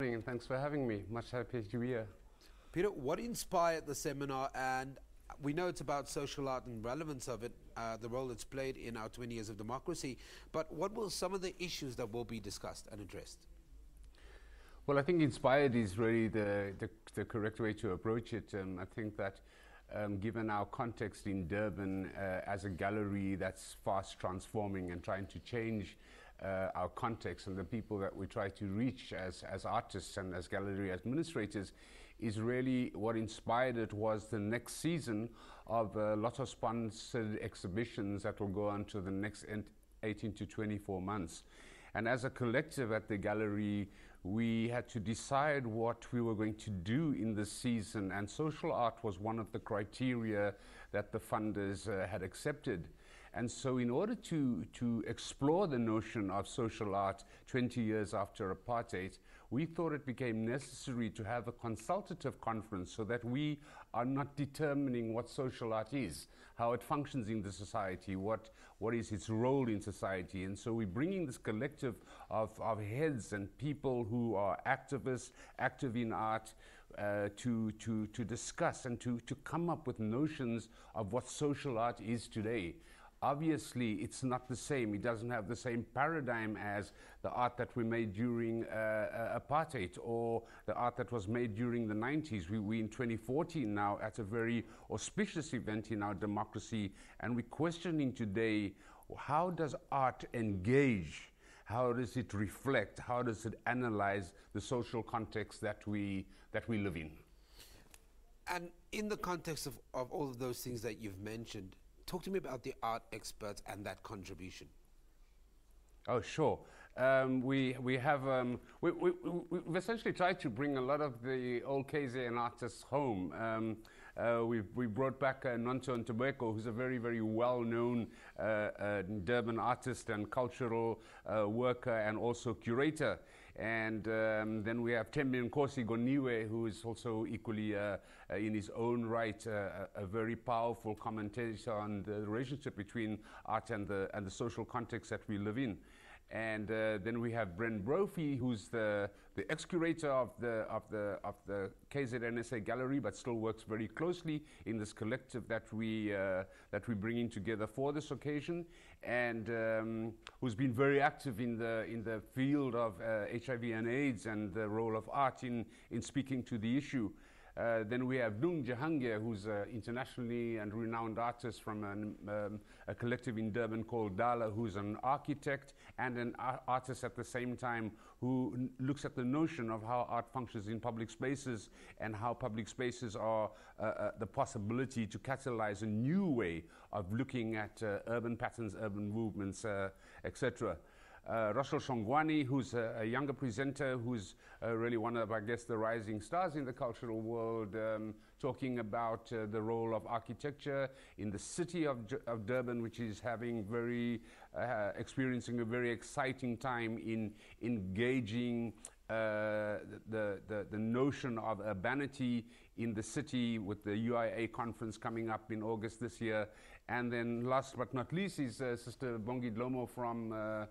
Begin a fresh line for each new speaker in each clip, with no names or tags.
morning and thanks for having me. Much happy to be here.
Peter, what inspired the seminar? And we know it's about social art and relevance of it, uh, the role it's played in our 20 years of democracy. But what will some of the issues that will be discussed and addressed?
Well, I think inspired is really the, the, the correct way to approach it. Um, I think that um, given our context in Durban uh, as a gallery that's fast transforming and trying to change uh, our context and the people that we try to reach as, as artists and as gallery administrators is really what inspired it was the next season of a lot of sponsored exhibitions that will go on to the next 18 to 24 months. And as a collective at the gallery, we had to decide what we were going to do in this season, and social art was one of the criteria that the funders uh, had accepted. And so, in order to, to explore the notion of social art 20 years after apartheid, we thought it became necessary to have a consultative conference so that we are not determining what social art is, how it functions in the society, what, what is its role in society. And so, we're bringing this collective of, of heads and people who are activists, active in art, uh, to, to, to discuss and to, to come up with notions of what social art is today obviously it's not the same. It doesn't have the same paradigm as the art that we made during uh, uh, apartheid or the art that was made during the 90s. We, we in 2014 now at a very auspicious event in our democracy, and we're questioning today how does art engage? How does it reflect? How does it analyze the social context that we, that we live in?
And in the context of, of all of those things that you've mentioned, Talk to me about the art experts and that contribution.
Oh, sure. Um, we, we have, um, we, we, we've essentially tried to bring a lot of the old KZN artists home. Um, uh, we, we brought back uh, Nonto Ntobeko, who's a very, very well-known uh, uh, Durban artist and cultural uh, worker and also curator. And um, then we have Thembinkosi Goniwe, who is also equally uh, uh, in his own right uh, a very powerful commentator on the relationship between art and the, and the social context that we live in. And uh, then we have Bren Brophy, who's the, the ex-curator of the, of, the, of the KZNSA gallery, but still works very closely in this collective that, we, uh, that we're bringing together for this occasion, and um, who's been very active in the, in the field of uh, HIV and AIDS and the role of art in, in speaking to the issue. Uh, then we have Doung Jahangeer, who's an internationally and renowned artist from an, um, a collective in Durban called Dala, who's an architect and an artist at the same time who looks at the notion of how art functions in public spaces and how public spaces are uh, uh, the possibility to catalyze a new way of looking at uh, urban patterns, urban movements, uh, etc uh, Russell Hlongwane, who's a, a, younger presenter, who's uh, really one of, I guess, the rising stars in the cultural world, um, talking about uh, the role of architecture in the city of, of Durban, which is having very, uh, experiencing a very exciting time in engaging uh, the, the, the, notion of urbanity in the city with the UIA conference coming up in August this year. And then last but not least is uh, Sister Bongi Dhlomo from uh,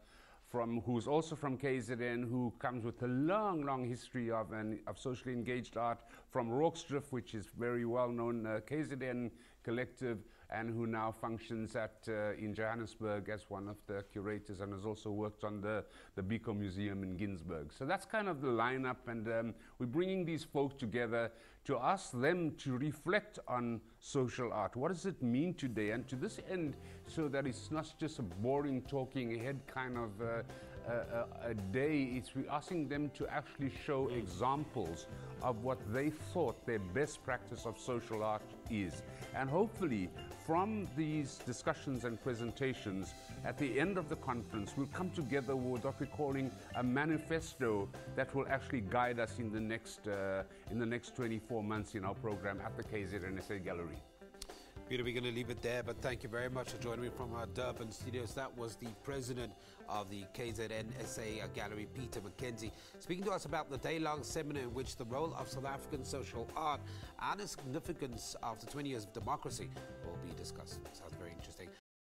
from who's also from KZN, who comes with a long, long history of, an, of socially engaged art from Rorke's Drift, which is very well known uh, KZN collective, and who now functions at uh, in Johannesburg as one of the curators and has also worked on the, the Biko Museum in Ginsberg. So that's kind of the lineup, and um, we're bringing these folk together to ask them to reflect on social art. What does it mean today? And to this end, so that it's not just a boring talking head kind of uh, a, a, day, it's we're asking them to actually show examples of what they thought their best practice of social art is. And hopefully, from these discussions and presentations, at the end of the conference, we'll come together with what we're calling a manifesto that will actually guide us in the next, uh, in the next 24 months in our program at the KZNSA Gallery.
Peter, we're going to leave it there, but thank you very much for joining me from our Durban studios. That was the president of the KZNSA uh, Gallery, Peter McKenzie, speaking to us about the day long seminar in which the role of South African social art and its significance after 20 years of democracy will be discussed. Sounds very interesting.